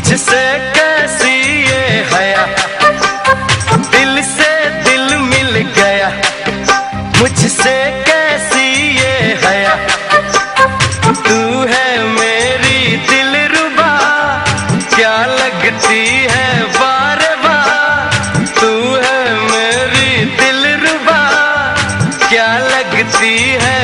तुझसे कैसी ये हया, दिल से दिल मिल गया। मुझसे कैसी ये हया, तू है मेरी दिल रुबा। क्या लगती है बार बार? तू है मेरी दिल रुबा। क्या लगती है